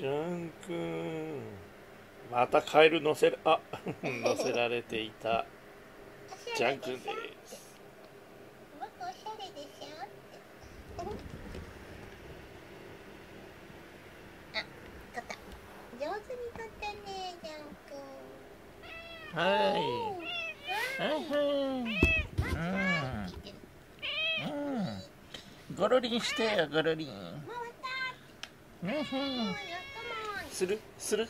ジャン君。またカエル乗せあ 乗せられていた。ジャン君です。僕おしゃれでしょあ、取った上手に取ったねジャン君はいはいはいうんうんゴロリンしてよゴロリン回っする？する？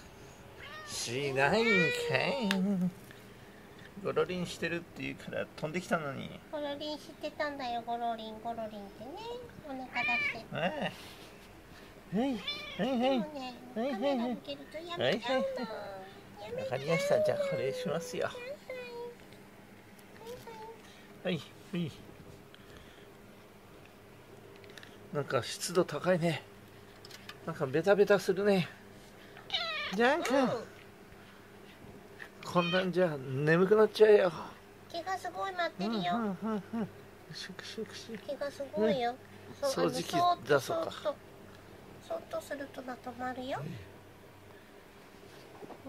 しないんかい。ゴロリンしてるって言うから飛んできたのに。ゴロリン知ってたんだよ。ゴロリンゴロリンってね。お腹出して。ああはいはいはいはいはいメラ向けるとやめちゃうの。やめわかりました。じゃあこれしますよ。はい。はい。なんか湿度高いね。なんかベタベタするねジャン君こんなんじゃ眠くなっちゃうよ。毛がすごい舞ってるよ。うんうんうんうん。シュクシュクシュク毛がすごいよ、掃除機出そうか。そっとするとまとまるよ。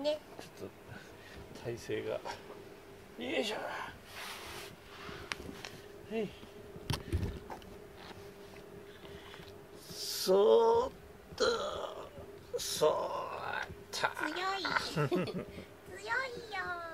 ね。ちょっと体勢が。よいしょ。はい。そーっと。そー強い。強いよ。